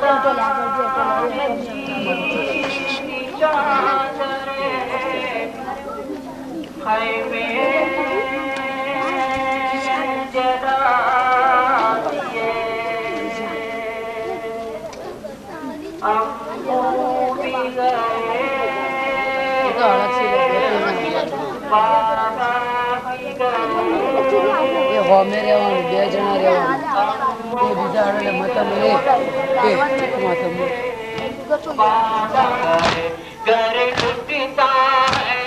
他这两个地方，我们两个地方都在做这个事情。这个阿拉那的。们。टूटता है जर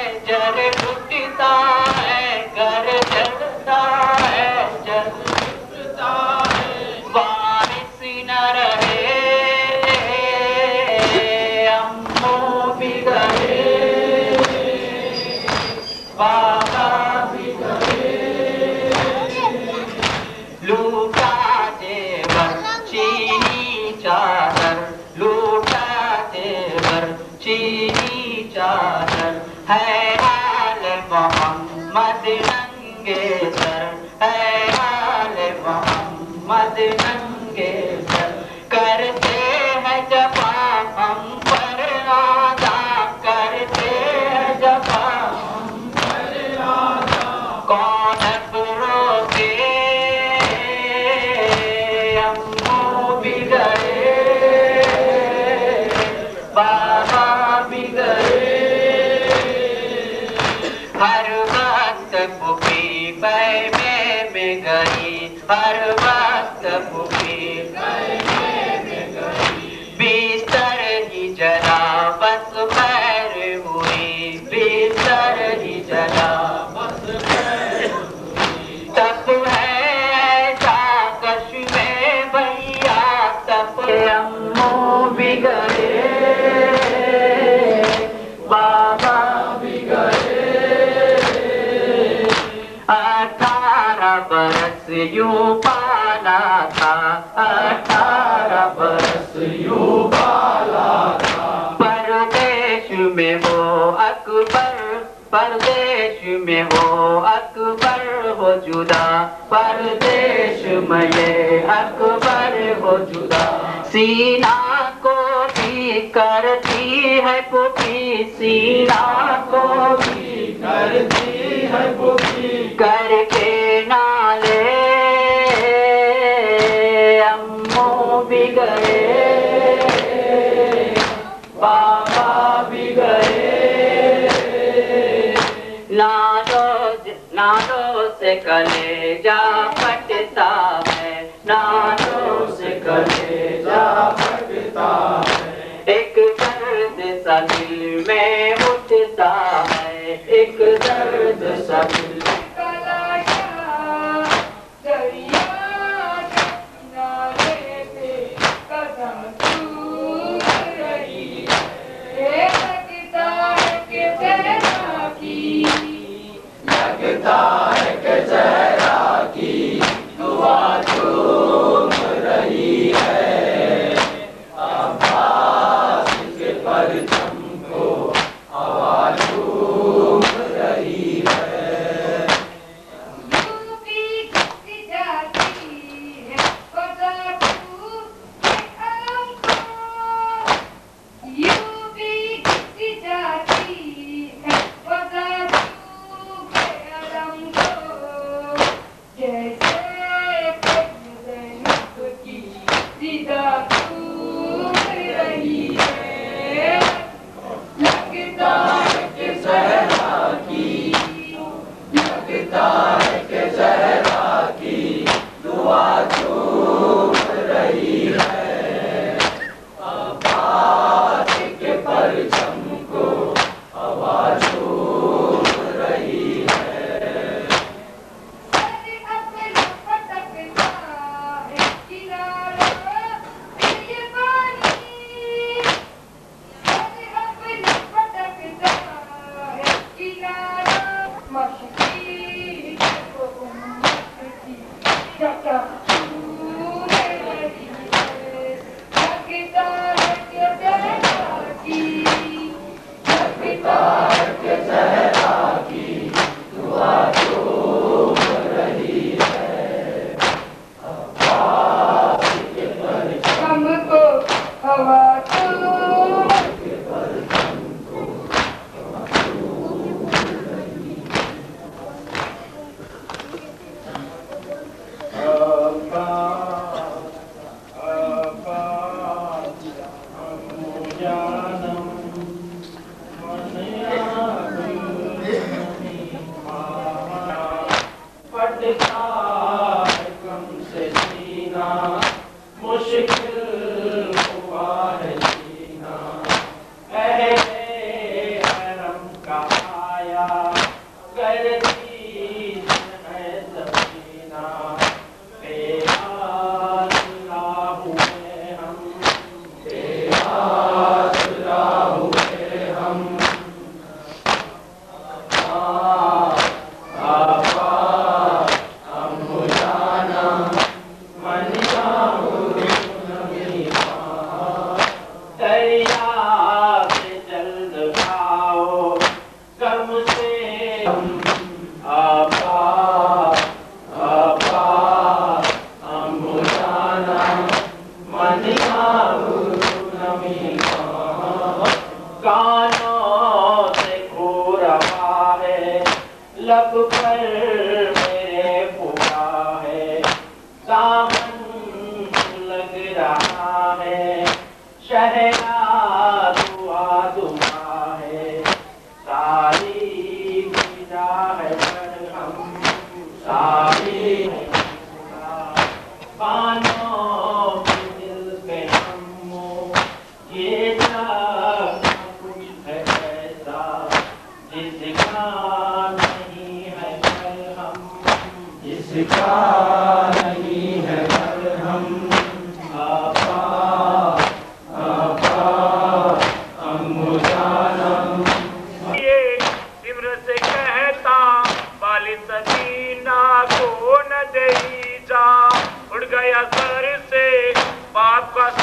Fatemangel. जुदा परदेश में अकबर हो जुदा। सीना को भी करती है पुपी, सीना को भी करती है पुपी। करके नाले, अम्मो बिगड़े। बाबा बिगड़े। नादो नादो से कलेजा फटता है। नानों से कलेजा फटता है। एक दर्द सा दिल में उठता है। एक दर्द सा Allah. 他还在那个上 Abbas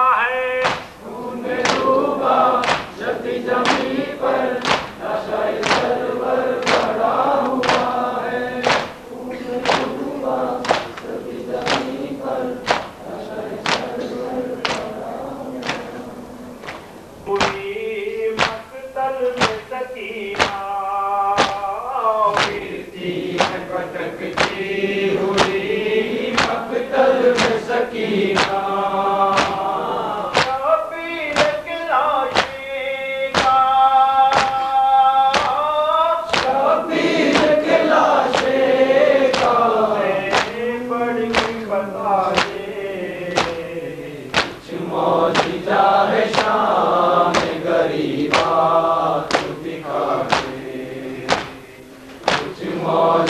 Lord,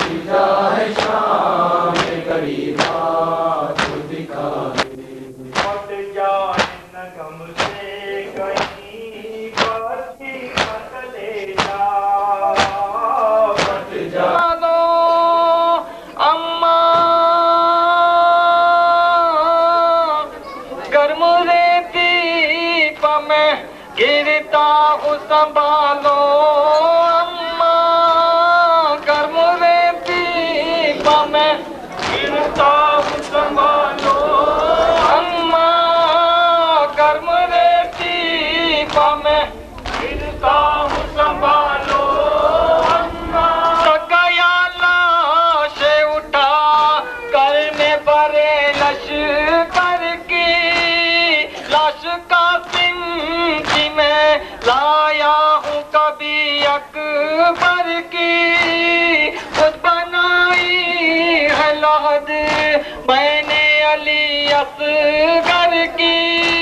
असगर की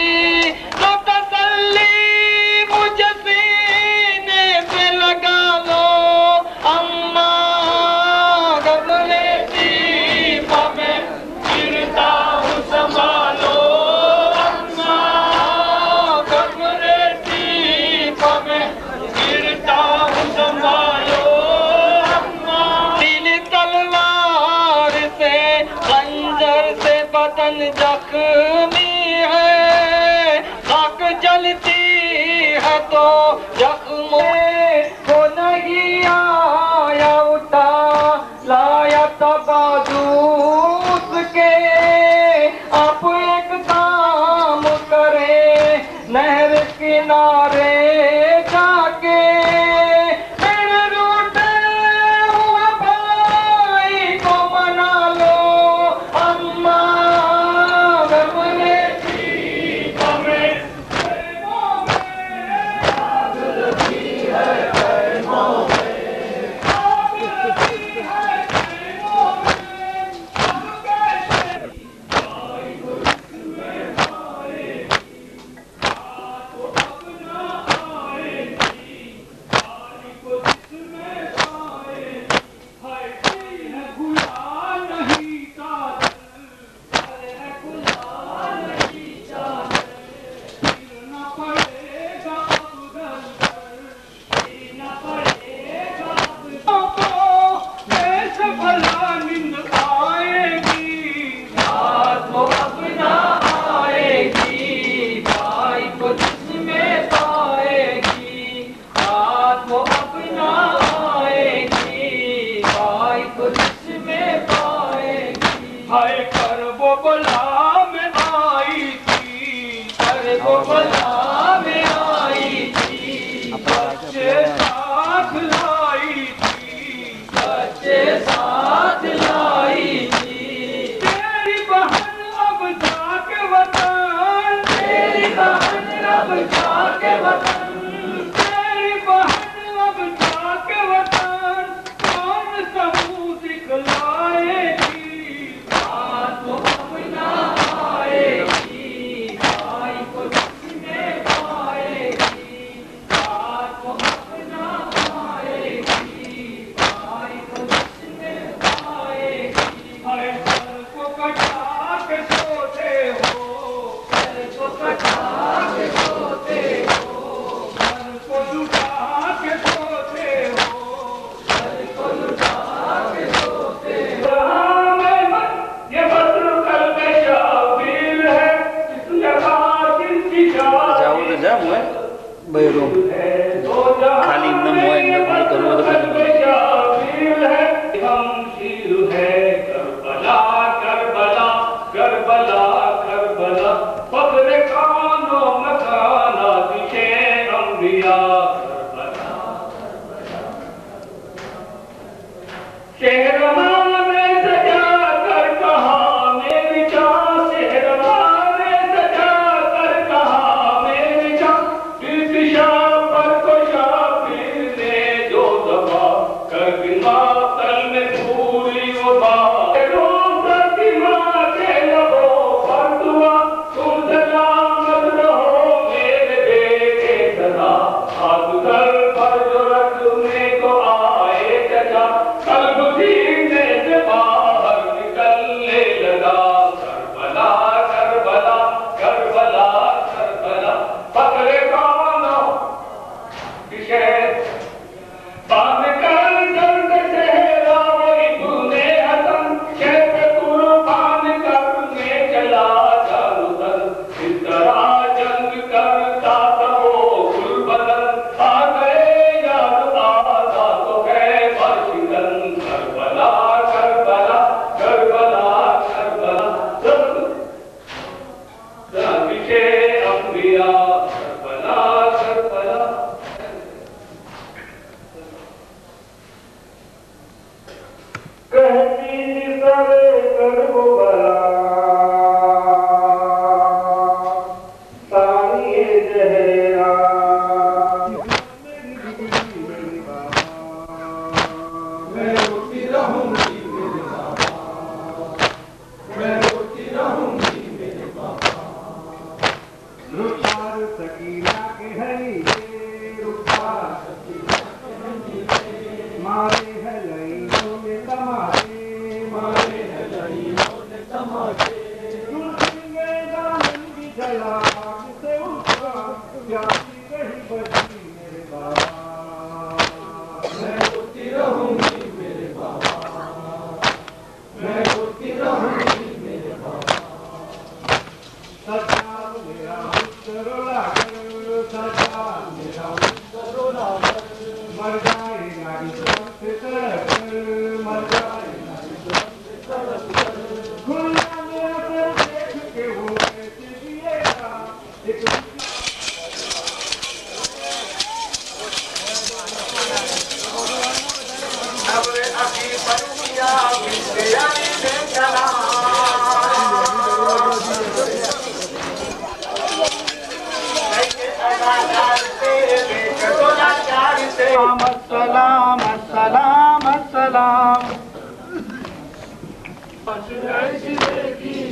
हाय कर बोला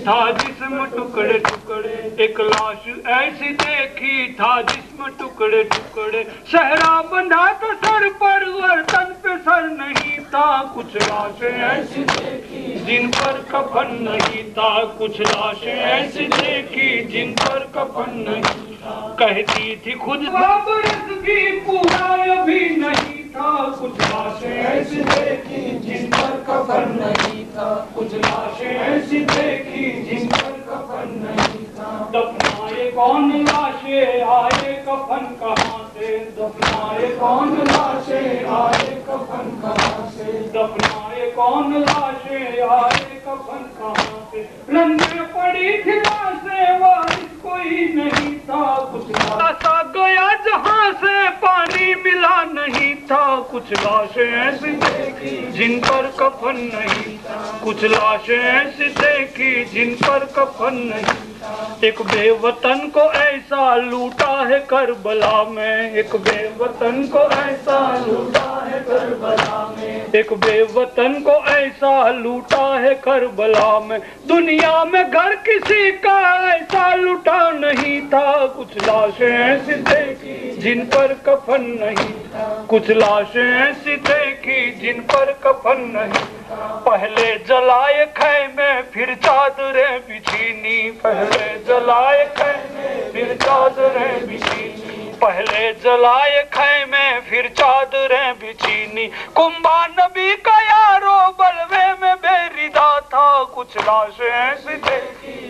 था जिसम टुकड़े टुकड़े, एक लाश ऐसी देखी था जिसम टुकड़े टुकड़े। सहरा बंधा तो सर पर और तन पे सर नहीं था, कुछ लाशें ऐसी देखी जिन पर कफन नहीं था। कुछ लाशें ऐसी देखी जिन पर कफन नहीं था। कहती थी, खुद बाबरस भी पूरा अभी नहीं था, कुछ लाशें ऐसी देखी जिन पर कफन नहीं था। कुछ लाशें ऐसी देखी जिन पर कफन नहीं था। दफनाए कौन लाशें? आए कफन कहाँ से? दफनाए कौन लाशें? आए कफन कहाँ से? दफनाए कौन लाशें? आए कफन कहाँ से? रंगे पड़ी थी लाशें वारिस कोई नहीं था कुछ लाशा गया जहाँ से पानी मिला नहीं था। कुछ लाशें ऐसी देखी जिन पर कफन नहीं कुछ लाशें ऐसी देखी जिन पर कफन नहीं एक बेवतन को ऐसा लूटा है करबला में। एक बेवतन को ऐसा लूटा है करबला में। एक बेवतन को ऐसा लूटा है करबला में। दुनिया में घर किसी का ऐसा लूटा नहीं था। कुछ लाशें ऐसी देखी जिन पर कफन नहीं था। कुछ लाशें ऐसी देखी जिन पर कफन नहीं पहले जलाए खैमे फिर चादरें बिछीनी। पहले जलाए खैमे फिर चादरें बिछीनी। पहले जलाए खैमे फिर चादरें बिछीनी कुंभा नबी का यारो बलवे में बेरिदा था कुछ लाशें ऐसी थे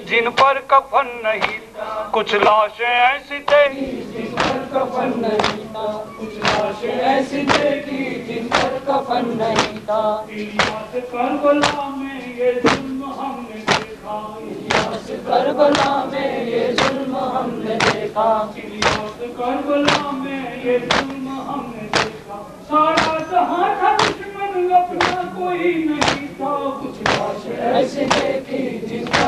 जिन पर कफन नहीं था। कुछ लाशें ऐसी थे जिन पर कफन नहीं था। कुछ लाशें ऐसी देखी जिन पर कफन नहीं था। में ये हमने देखा इलियास करबला में ये जुल्म हमने देखा। इलियास करबला में ये जुल्म हमने देखा। सारा जहाँ था दुश्मन अपना कोई नहीं था। कुछ लाशें देखी पर